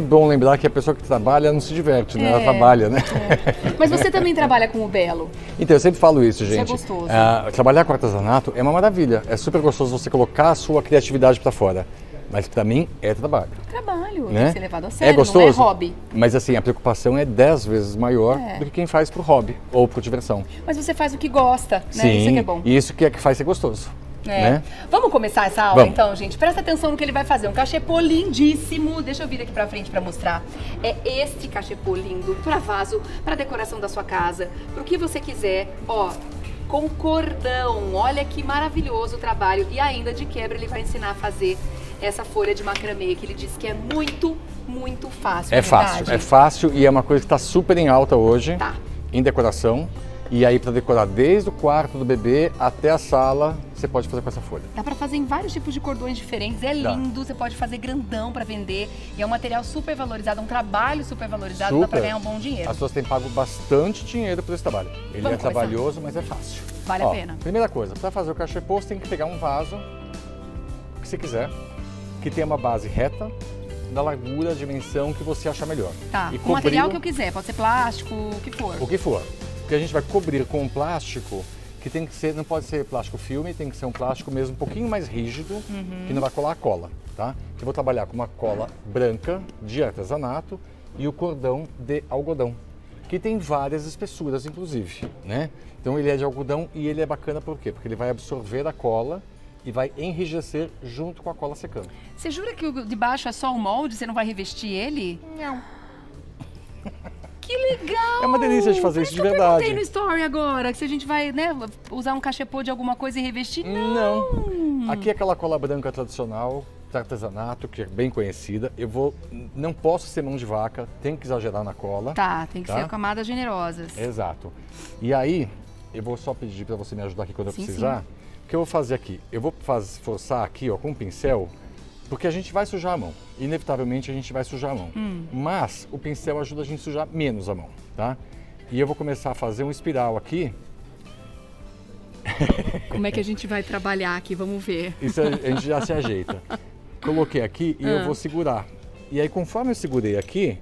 É bom lembrar que a pessoa que trabalha não se diverte, né? Ela É. trabalha, né? Mas você também trabalha com o belo. Então, eu sempre falo isso, é gente. gostoso. Ah, trabalhar com artesanato é uma maravilha. É super gostoso você colocar a sua criatividade para fora. Mas para mim é trabalho. Trabalho, tem Né? que ser levado a sério, é gostoso, não é hobby. mas assim, a preocupação é 10 vezes maior É. do que quem faz por hobby ou por diversão. Mas você faz o que gosta, né? Sim, Isso que é bom. e isso que é que faz ser gostoso. É. Né? Vamos começar essa aula Vamos. então, gente? Presta atenção no que ele vai fazer. Um cachepô lindíssimo. Deixa eu vir aqui pra frente pra mostrar. É este cachepô lindo pra vaso, pra decoração da sua casa, pro que você quiser. Ó, com cordão. Olha que maravilhoso o trabalho. E ainda de quebra ele vai ensinar a fazer essa folha de macramê que ele disse que é muito, muito fácil. É verdade? fácil, é fácil e é uma coisa que está super em alta hoje Tá. em decoração. E aí para decorar desde o quarto do bebê até a sala, você pode fazer com essa folha. Dá pra fazer em vários tipos de cordões diferentes, é Dá. lindo, você pode fazer grandão pra vender. E é um material super valorizado, um trabalho super valorizado, dá pra Super. ganhar um bom dinheiro. As pessoas têm pago bastante dinheiro por esse trabalho. Ele Vamos é começar? trabalhoso, mas é fácil. Vale Ó, a pena. Primeira coisa, para fazer o cachepô, você tem que pegar um vaso que você quiser, que tenha uma base reta, da largura, dimensão que você achar melhor. Tá, E o material que eu quiser, pode ser plástico, o que for. O que for. Porque a gente vai cobrir com um plástico que tem que ser, não pode ser plástico filme, tem que ser um plástico mesmo um pouquinho mais rígido, Uhum. que não vai colar a cola, tá? Eu vou trabalhar com uma cola branca de artesanato e o cordão de algodão, que tem várias espessuras inclusive, né? Então ele é de algodão e ele é bacana por quê? Porque ele vai absorver a cola e vai enrijecer junto com a cola secando. Você jura que o de baixo é só o molde, você não vai revestir ele? Não. Que legal! É uma delícia de fazer Por isso de eu verdade. perguntei no story agora, que se a gente vai, né, usar um cachepô de alguma coisa e revestir. Não! Não. Aqui é aquela cola branca tradicional, artesanato, que é bem conhecida. Eu vou. Não posso ser mão de vaca, tem que exagerar na cola. Tá, tem que Tá. ser camadas generosas. Exato. E aí, eu vou só pedir para você me ajudar aqui quando Sim, eu precisar. O que eu vou fazer aqui? Eu vou faz, forçar aqui, ó, com um pincel, porque a gente vai sujar a mão. Inevitavelmente a gente vai sujar a mão. Hum. Mas o pincel ajuda a gente a sujar menos a mão, tá? E eu vou começar a fazer um espiral aqui. Como é que a gente vai trabalhar aqui? Vamos ver. Isso a a gente já se ajeita. Coloquei aqui e Ah. eu vou segurar. E aí, conforme eu segurei aqui,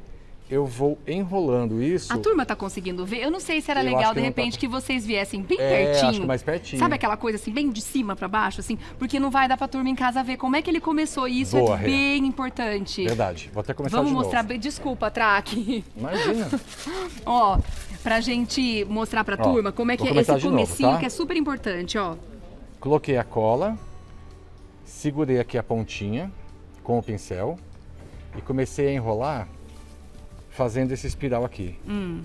eu vou enrolando isso. A turma tá conseguindo ver? Eu não sei se era Eu legal, de não repente, tá. que vocês viessem bem É, pertinho. acho que mais pertinho. Sabe aquela coisa assim, bem de cima pra baixo, assim? Porque não vai dar pra turma em casa ver como é que ele começou. E isso Boa, é bem importante. Verdade. Vou até começar Vamos de mostrar novo. Desculpa, Traque. Imagina. ó, pra gente mostrar pra Ó, turma como é que é esse de novo, comecinho, tá? que é super importante, ó. Coloquei a cola, segurei aqui a pontinha com o pincel e comecei a enrolar fazendo esse espiral aqui. Hum.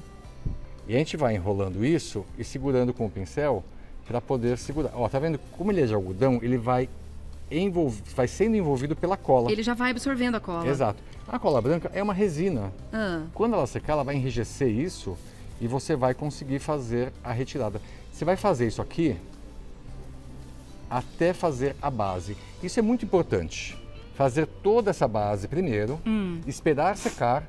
E a gente vai enrolando isso e segurando com o pincel para poder segurar. Ó, tá vendo? Como ele é de algodão, ele vai, envol... vai sendo envolvido pela cola. Ele já vai absorvendo a cola. Exato. A cola branca é uma resina. Ah, Quando ela secar, ela vai enrijecer isso e você vai conseguir fazer a retirada. Você vai fazer isso aqui até fazer a base. Isso é muito importante. Fazer toda essa base primeiro, Hum. esperar secar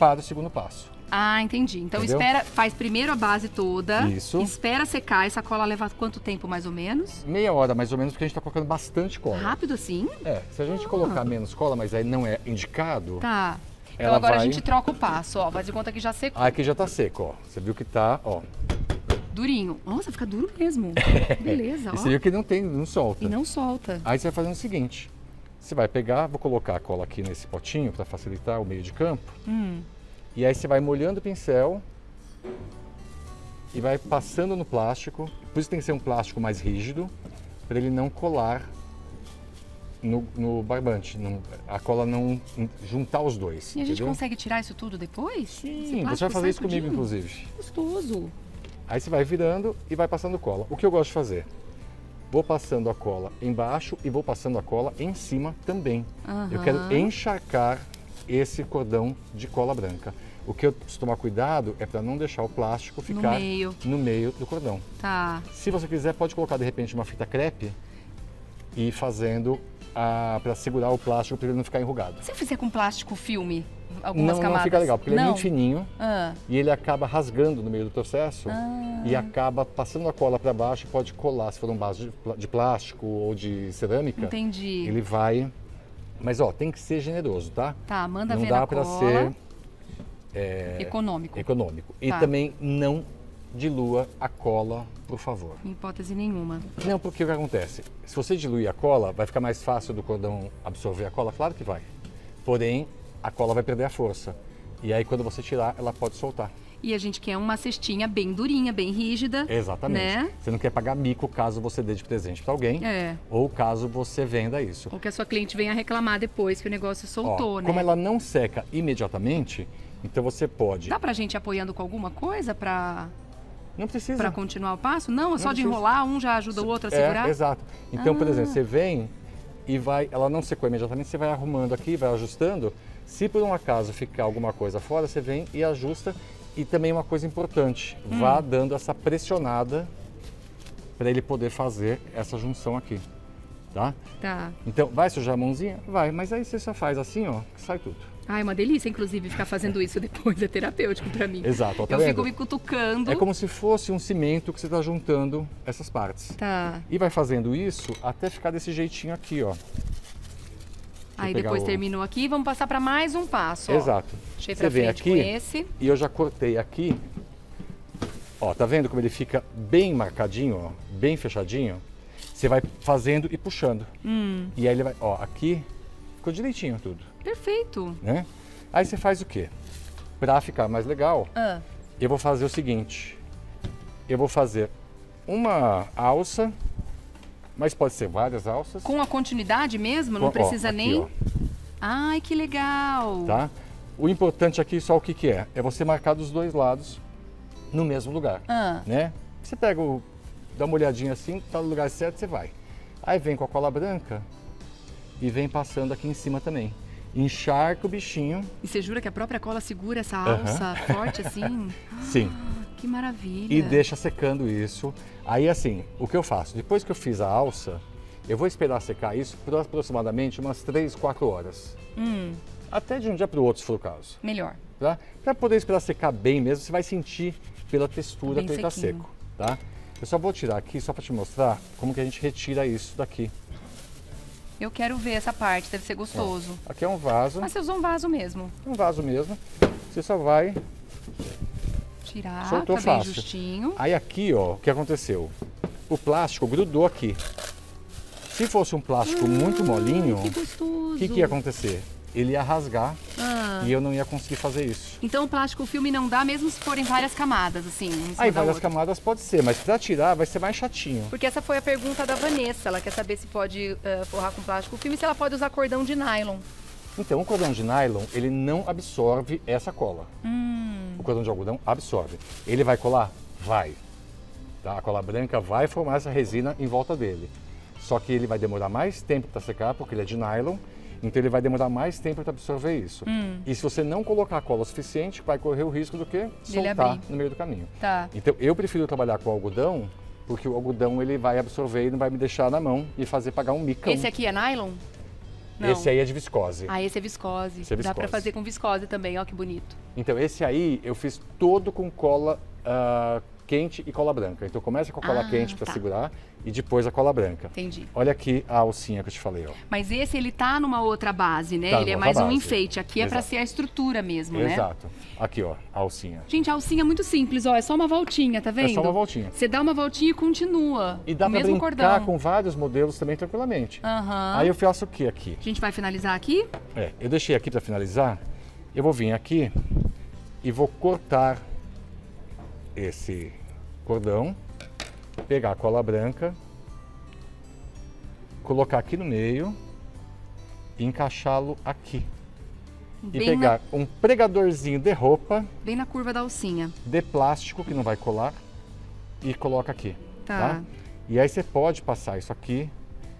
para o segundo passo. Ah, entendi. Então Entendeu? espera, faz primeiro a base toda. Isso. Espera secar. Essa cola leva quanto tempo, mais ou menos? Meia hora mais ou menos, porque a gente está colocando bastante cola. Rápido assim? É, se a gente colocar menos cola, mas aí não é indicado, Tá. Então agora vai- a gente troca o passo, ó. Faz de conta que já secou. aqui já está seco, ó. Você viu que tá, ó. Durinho. Nossa, fica duro mesmo. Beleza, E ó. você viu que não tem, não solta. E não solta. Aí você vai fazendo o seguinte: você vai pegar, vou colocar a cola aqui nesse potinho para facilitar o meio de campo. Hum. E aí você vai molhando o pincel e vai passando no plástico. Por isso tem que ser um plástico mais rígido, para ele não colar no, no barbante, não- a cola não juntar os dois. E a gente entendeu? consegue tirar isso tudo depois? Sim, você vai fazer isso comigo, inclusive. Gostoso. Aí você vai virando e vai passando cola. O que eu gosto de fazer? Vou passando a cola embaixo e vou passando a cola em cima também. Eu quero encharcar esse cordão de cola branca. O que eu preciso tomar cuidado é para não deixar o plástico ficar meio. no meio do cordão. Tá. Se você quiser, pode colocar de repente uma fita crepe e ir fazendo para segurar o plástico para ele não ficar enrugado. Se eu fizer com plástico filme, algumas Não, camadas? não fica legal, porque ele é Não? muito fininho Ah, e ele acaba rasgando no meio do processo Ah. e acaba passando a cola para baixo e pode colar, se for um vaso de plástico ou de cerâmica, entendi. ele vai Mas ó, tem que ser generoso, tá? Tá, manda Não ver dá na para ser é, Econômico. econômico. E Tá. também não dilua a cola, por favor. Em hipótese nenhuma. Não, porque o que acontece? Se você diluir a cola, vai ficar mais fácil do cordão absorver a cola? Claro que vai. Porém, a cola vai perder a força. E aí, quando você tirar, ela pode soltar. E a gente quer uma cestinha bem durinha, bem rígida. Exatamente. Né? Você não quer pagar mico caso você dê de presente para alguém. É. Ou caso você venda isso. Ou que a sua cliente venha reclamar depois que o negócio Ó, soltou, né? Como ela não seca imediatamente, então você pode. Dá pra gente apoiando com alguma coisa pra, Não precisa. pra continuar o passo? Não, é só Não de enrolar, um já ajuda o outro a segurar? É, exato. Então, por Ah. exemplo, você vem e vai, ela não secou imediatamente, você vai arrumando aqui, vai ajustando. Se por um acaso ficar alguma coisa fora, você vem e ajusta. E também uma coisa importante, Hum. vá dando essa pressionada para ele poder fazer essa junção aqui, tá? Tá. Então, vai sujar a mãozinha? Vai, mas aí você só faz assim, ó, que sai tudo. Ai, uma delícia, inclusive, ficar fazendo isso depois. É terapêutico pra mim. Exato, ó, tá Eu vendo? fico me cutucando. É como se fosse um cimento que você está juntando essas partes. Tá. E vai fazendo isso até ficar desse jeitinho aqui, ó. Aí depois o- terminou aqui, vamos passar pra mais um passo. ó. Exato. Deixei Você vem aqui com esse. e eu já cortei aqui. Ó, tá vendo como ele fica bem marcadinho, ó, bem fechadinho? Você vai fazendo e puxando. Hum. E aí ele vai, ó, aqui ficou direitinho tudo, Perfeito. né? Aí você faz o quê? Pra ficar mais legal, Ah, eu vou fazer o seguinte. Eu vou fazer uma alça, mas pode ser várias alças. com a continuidade mesmo? Não Ó, precisa aqui, nem. ó. Ai, que legal. tá? O importante aqui só o que, que é? É você marcar dos dois lados no mesmo lugar, Ah, né? Você pega o, dá uma olhadinha assim, tá no lugar certo, você vai. Aí vem com a cola branca e vem passando aqui em cima também. Encharca o bichinho, e você jura que a própria cola segura essa alça forte assim? sim, Que maravilha. e deixa secando isso. Aí assim, o que eu faço? Depois que eu fiz a alça, eu vou esperar secar isso por aproximadamente umas 3, 4 horas. Hum, Até de um dia para o outro, se for o caso. melhor. tá? Para poder esperar secar bem mesmo, você vai sentir pela textura Bem que ele está seco, tá? Eu só vou tirar aqui só para te mostrar como que a gente retira isso daqui. Eu quero ver essa parte, deve ser gostoso. Aqui é um vaso, Mas você usou um vaso mesmo. um vaso mesmo. Você só vai. Tirar, Soltou tá bem fácil. justinho. Aí aqui, ó, o que aconteceu? O plástico grudou aqui. Se fosse um plástico muito molinho, Que o que, que ia acontecer? Ele ia rasgar Ah. e eu não ia conseguir fazer isso. Então o plástico filme não dá mesmo se forem várias camadas, assim. Aí várias outra. camadas pode ser, mas para tirar vai ser mais chatinho. Porque essa foi a pergunta da Vanessa. Ela quer saber se pode eh, forrar com plástico filme e se ela pode usar cordão de nylon. Então, o cordão de nylon, ele não absorve essa cola. Hum. O cordão de algodão absorve. Ele vai colar? Vai. Tá? A cola branca vai formar essa resina em volta dele. Só que ele vai demorar mais tempo para secar, porque ele é de nylon. Então ele vai demorar mais tempo para absorver isso. E se você não colocar a cola o suficiente, vai correr o risco do quê? Soltar no meio do caminho. Tá. Então eu prefiro trabalhar com algodão, porque o algodão ele vai absorver e não vai me deixar na mão e fazer pagar um micão. Esse aqui é nylon? Não. Esse aí é de viscose. Ah, esse é viscose. Esse é Dá pra viscose. fazer com viscose também, ó que bonito. Então, esse aí eu fiz todo com cola ah, quente e cola branca. Então, começa com a cola Ah, quente para tá. segurar e depois a cola branca. Entendi. Olha aqui a alcinha que eu te falei, ó. Mas esse ele tá numa outra base, né? Tá ele é mais um base. enfeite. Aqui é Exato. ser a estrutura mesmo, né? Exato. Aqui, ó, a alcinha. Gente, a alcinha é muito simples, ó. É só uma voltinha, tá vendo? É só uma voltinha. Você dá uma voltinha e continua. E dá o para mesmo brincar cordão. com vários modelos também tranquilamente. Aham. Aí eu faço o que aqui? A gente vai finalizar aqui? É, eu deixei aqui para finalizar. Eu vou vir aqui e vou cortar esse cordão, pegar a cola branca, colocar aqui no meio e encaixá-lo aqui. E Bem pegar um pregadorzinho de roupa, Bem na curva da alcinha. de plástico, que não vai colar, e coloca aqui. Tá. E aí você pode passar isso aqui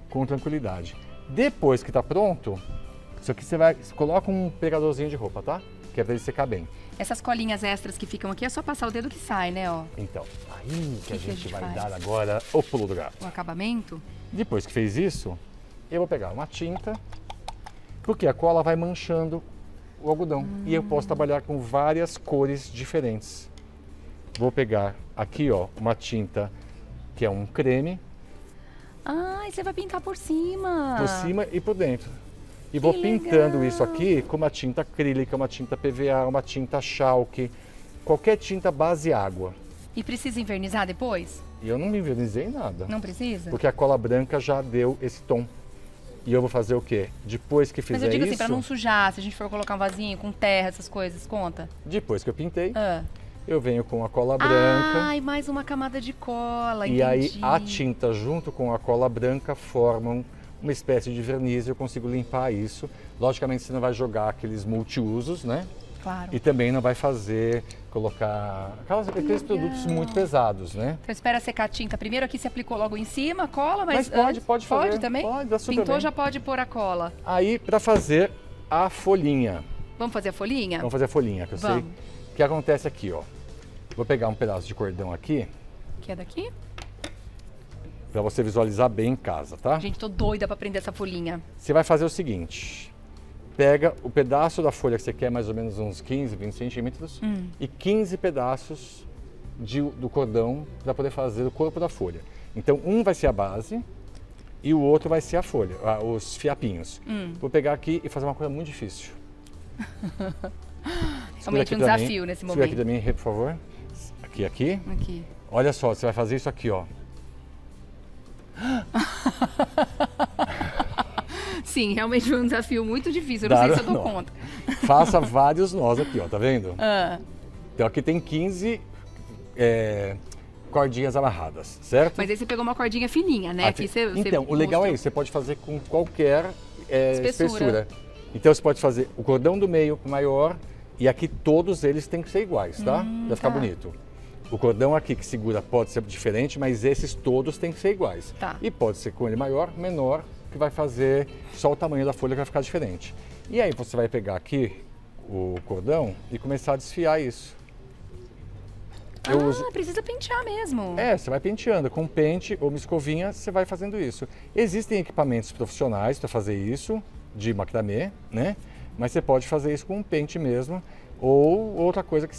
com tranquilidade. Depois que está pronto, isso aqui você vai. Você coloca um pregadorzinho de roupa, tá? Que é para ele secar bem. Essas colinhas extras que ficam aqui é só passar o dedo que sai, né, ó. Então, aí que, a, que a gente gente vai faz? dar agora o pulo do gato. O acabamento. Depois que fez isso, eu vou pegar uma tinta, porque a cola vai manchando o algodão. E eu posso trabalhar com várias cores diferentes. Vou pegar aqui, ó, uma tinta que é um creme, Ai, você vai pintar por cima. por cima e por dentro. E vou Que pintando legal. isso aqui com uma tinta acrílica, uma tinta PVA, uma tinta chalk, qualquer tinta base água. E precisa invernizar depois? E eu não me invernizei nada. Não precisa? Porque a cola branca já deu esse tom. E eu vou fazer o quê? Depois que Mas fizer eu digo isso, assim, pra não sujar, se a gente for colocar um vasinho com terra, essas coisas, conta? depois que eu pintei, Ah. eu venho com a cola branca. Ai, mais uma camada de cola, e aí entendi. a tinta junto com a cola branca formam uma espécie de verniz eu consigo limpar isso. Logicamente você não vai jogar aqueles multiusos, né? Claro. E também não vai fazer, colocar aquelas, aqueles produtos muito pesados, né? Então espera secar a tinta. Primeiro aqui você aplicou logo em cima a cola, mas, Mas pode, antes- pode fazer. Pode também? Pode, dá super Pintou, bem. já pode pôr a cola. Aí para fazer a folhinha, Vamos fazer a folhinha? vamos fazer a folhinha, que eu sei. Vamos. O que acontece aqui, ó. Vou pegar um pedaço de cordão aqui Que é daqui? Para você visualizar bem em casa, tá? Gente, tô doida pra prender essa folhinha. Você vai fazer o seguinte: pega o pedaço da folha que você quer, mais ou menos uns 15, 20 centímetros, Hum. e 15 pedaços de- do cordão para poder fazer o corpo da folha. Então, um vai ser a base e o outro vai ser a folha, ah, os fiapinhos. Hum. Vou pegar aqui e fazer uma coisa muito difícil. Segura Realmente aqui um pra mim. desafio nesse Segura aqui momento. pra mim, Rê, por favor. Aqui, aqui. Aqui. Olha só, você vai fazer isso aqui, ó. Sim, realmente foi um desafio muito difícil. Eu não sei Dar se eu dou nó. conta. Faça vários nós aqui, ó, tá vendo? Ah, Então aqui tem 15 é, cordinhas amarradas, certo? mas aí você pegou uma cordinha fininha, né? Aqui- Aqui você, você então, o legal é mostrou. isso, você pode fazer com qualquer é, Espessura. espessura. Então você pode fazer o cordão do meio maior e aqui todos eles têm que ser iguais, tá? Vai ficar tá. bonito. O cordão aqui que segura pode ser diferente, mas esses todos têm que ser iguais. Tá. E pode ser com ele maior, menor, que vai fazer só o tamanho da folha que vai ficar diferente. E aí você vai pegar aqui o cordão e começar a desfiar isso. Eu ah, uso, precisa pentear mesmo. é, você vai penteando. Com pente ou uma escovinha, você vai fazendo isso. Existem equipamentos profissionais para fazer isso, de macramê, né? Mas você pode fazer isso com um pente mesmo, ou outra coisa que,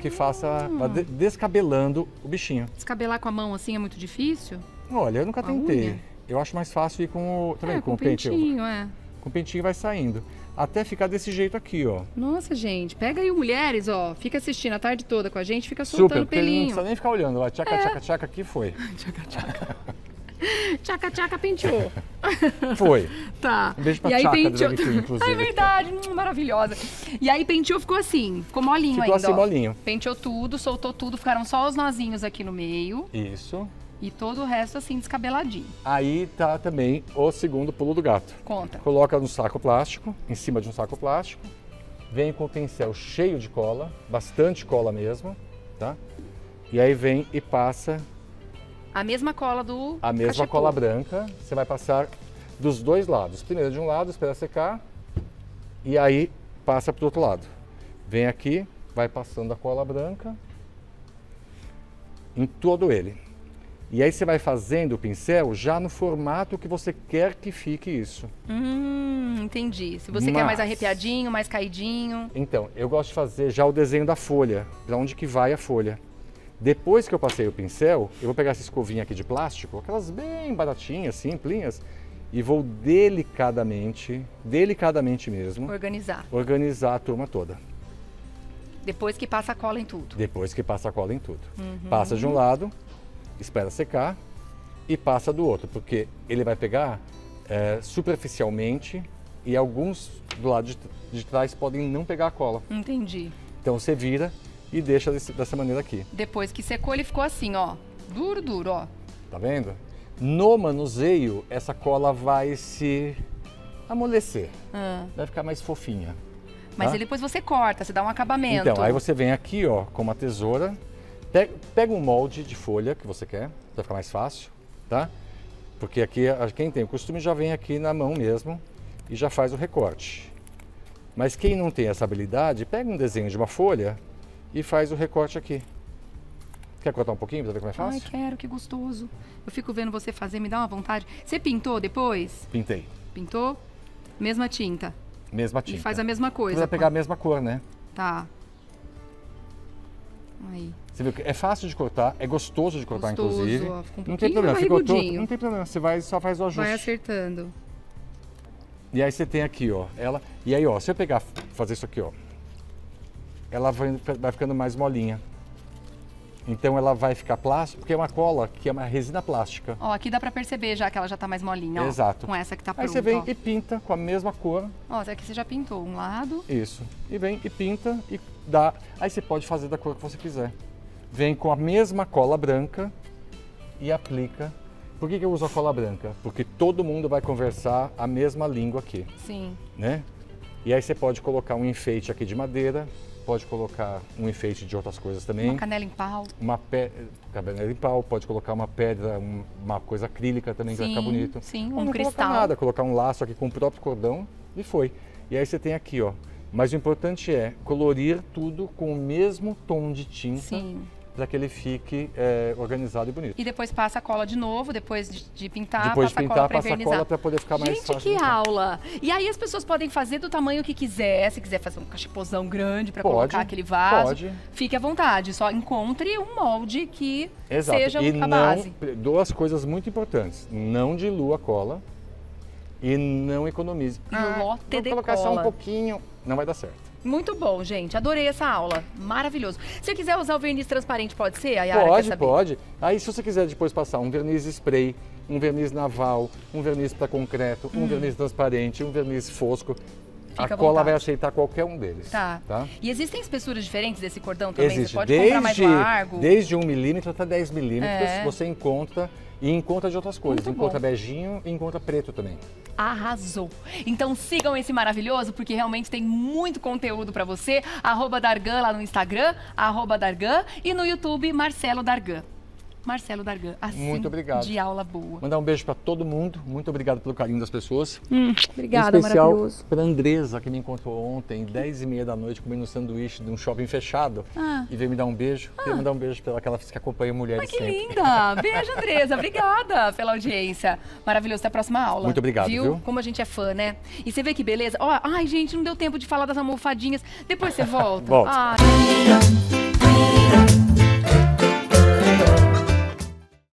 que faça de- descabelando o bichinho. Descabelar com a mão assim é muito difícil? Olha, eu nunca Com tentei. Eu acho mais fácil ir com o. Vendo? é, com, o pente. pentinho, é. Com o pentinho vai saindo. Até ficar desse jeito aqui, ó. Nossa, gente, pega aí Mulheres, ó, fica assistindo a tarde toda com a gente, fica Super, soltando porque ele não pelinho. precisa nem ficar olhando. Ó, tchaca, tchaca, tchaca, aqui foi. Tchaca, tchaca, penteou. Foi. Tá. Um beijo pra e aí do penteou. Inclusive. É verdade, hum, maravilhosa. E aí penteou, ficou assim, ficou molinho Ficou ainda. assim, ó. molinho. Penteou tudo, soltou tudo, ficaram só os nozinhos aqui no meio Isso. e todo o resto assim descabeladinho. Aí tá também o segundo pulo do gato. Conta. Coloca no saco plástico, em cima de um saco plástico. Vem com o pincel cheio de cola, bastante cola mesmo, tá? E aí vem e passa A mesma cola do a mesma cachepô. cola branca. Você vai passar dos dois lados. Primeiro de um lado, espera secar. E aí passa para o outro lado. Vem aqui, vai passando a cola branca em todo ele. E aí você vai fazendo o pincel já no formato que você quer que fique isso. Hum, entendi. Se você quer mais Mas- arrepiadinho, mais caidinho. Então, eu gosto de fazer já o desenho da folha, para onde que vai a folha. Depois que eu passei o pincel, eu vou pegar essa escovinha aqui de plástico, aquelas bem baratinhas, simplinhas, e vou delicadamente, delicadamente mesmo, Organizar. organizar a turma toda. Depois que passa a cola em tudo. Depois que passa a cola em tudo. Uhum. Passa de um lado, espera secar e passa do outro, porque ele vai pegar eh, superficialmente e alguns do lado de, de trás podem não pegar a cola. Entendi. Então você vira e deixa desse- dessa maneira aqui, Depois que secou, ele ficou assim, ó. Duro, duro, ó. tá vendo? No manuseio, essa cola vai se amolecer, Ah. vai ficar mais fofinha. Mas tá? depois você corta, você dá um acabamento. Então, aí você vem aqui, ó, com uma tesoura, pega, um molde de folha que você quer, vai ficar mais fácil, tá? Porque aqui, quem tem o costume já vem aqui na mão mesmo e já faz o recorte. Mas quem não tem essa habilidade, pega um desenho de uma folha e faz o recorte aqui. Quer cortar um pouquinho pra ver como é Ai, fácil? quero, que gostoso. Eu fico vendo você fazer, me dá uma vontade. Você pintou depois? Pintei. Pintou? Mesma tinta. Mesma tinta. E faz a mesma coisa. vai pegar a mesma cor, né? Tá. Aí. Você viu que é fácil de cortar, é gostoso de cortar, Gostoso, inclusive. ó, um não tem problema, ficou barrigudinho. não tem problema. Você vai, só faz o ajuste. Vai acertando. E aí você tem aqui, ó, ela. E aí, ó, se eu pegar, fazer isso aqui, ó, ela vai, vai ficando mais molinha. Então ela vai ficar plástica, porque é uma cola que é uma resina plástica. Ó, aqui dá pra perceber já que ela já tá mais molinha, ó. Exato. Com essa que tá pronta, Aí você vem ó. e pinta com a mesma cor. Ó, aqui você já pintou um lado. Isso. E vem e pinta e dá. Aí você pode fazer da cor que você quiser. Vem com a mesma cola branca e aplica. Por que, que eu uso a cola branca? Porque todo mundo vai conversar a mesma língua aqui, Sim. né? E aí você pode colocar um enfeite aqui de madeira, pode colocar um enfeite de outras coisas também. Uma canela em pau. Uma pedra, cabelo em pau, pode colocar uma pedra, um- uma coisa acrílica também que vai ficar Sim, bonito. sim, Ou um não cristal. colocar nada, colocar um laço aqui com o próprio cordão e foi. E aí você tem aqui, ó. Mas o importante é colorir tudo com o mesmo tom de tinta Sim. Para que ele fique é, organizado e bonito. E depois passa a cola de novo, depois de, de pintar, Depois de passa a pintar, cola a envernizar. cola para poder ficar mais Gente, fácil. que de pintar. aula! E aí as pessoas podem fazer do tamanho que quiser. Se quiser fazer um cachepôzão grande para colocar aquele vaso, pode. fique à vontade. Só encontre um molde que Exato. seja e a não, base. duas coisas muito importantes. Não dilua a cola e não economize. Lote vou de colocar só cola. um pouquinho, não vai dar certo. Muito bom, gente. Adorei essa aula. Maravilhoso. Se quiser usar o verniz transparente, pode ser? A Yara Pode, pode. Aí se você quiser depois passar um verniz spray, um verniz naval, um verniz para concreto, um verniz transparente, um verniz fosco, Fica a cola vontade. vai aceitar qualquer um deles. Tá. tá? E existem espessuras diferentes desse cordão também? Existe Você pode desde, comprar mais largo? desde 1 milímetro até 10 milímetros, É. você encontra e encontra de outras cores. Muito encontra bom. beijinho e encontra preto também. Arrasou. Então sigam esse maravilhoso, porque realmente tem muito conteúdo pra você. Arroba Dargan lá no Instagram, arroba Dargan e no YouTube Marcelo Dargan. Marcelo Dargan, assim Muito obrigado. de aula boa. Mandar um beijo para todo mundo. Muito obrigado pelo carinho das pessoas. Obrigada, em especial maravilhoso. para Andresa, que me encontrou ontem, 10 e meia da noite, comendo um sanduíche de um shopping fechado. Ah. E veio me dar um beijo. Queria mandar um beijo para aquela que acompanha mulheres Ai, que sempre. linda! Beijo, Andresa. Obrigada pela audiência. Maravilhoso. Até a próxima aula. Muito obrigado, viu? Como a gente é fã, né? E você vê que beleza? Ó, ai, gente, não deu tempo de falar das almofadinhas. Depois você volta. Volto. Ai.